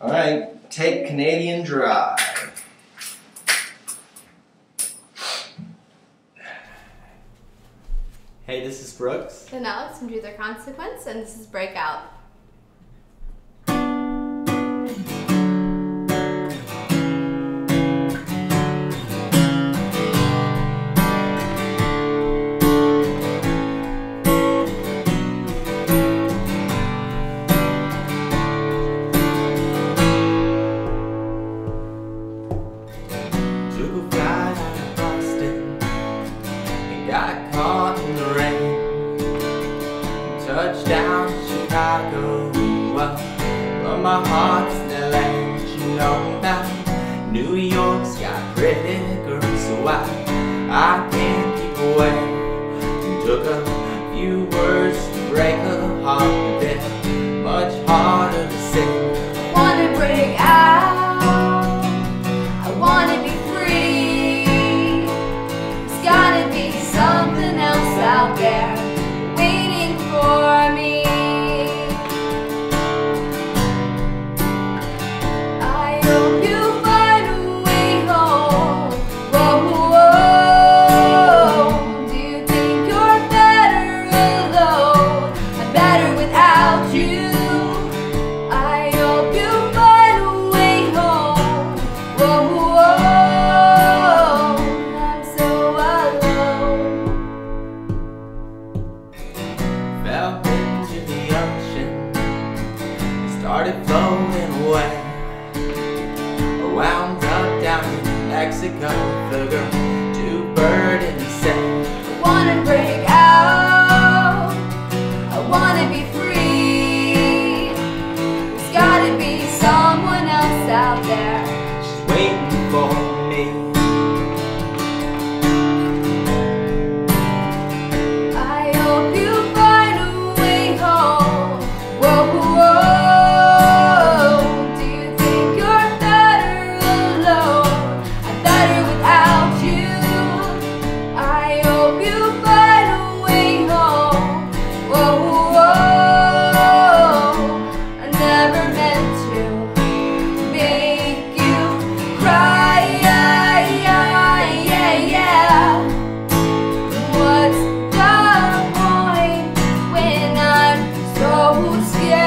All right, take Canadian Drive. Hey, this is Brooks. And Alex from Truth or Consequence, and this is Breakout. Well, but my heart's LA. But you know that New York's got pretty girls, so I I can't keep away. Took a few words to break a heart, started floating away. Wound up down in Mexico, the girl two bird and say, I wanna break The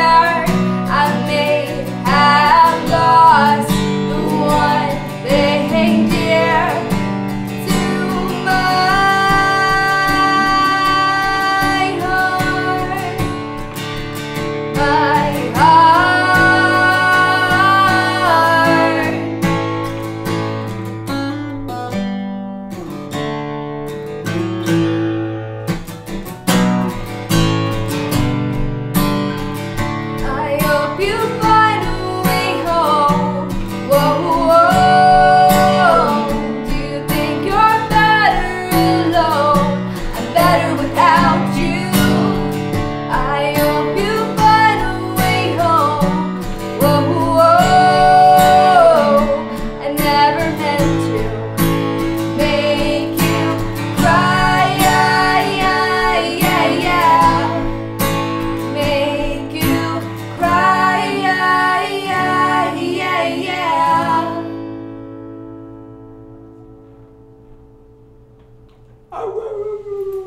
Ah, ah, ah, ah, ah.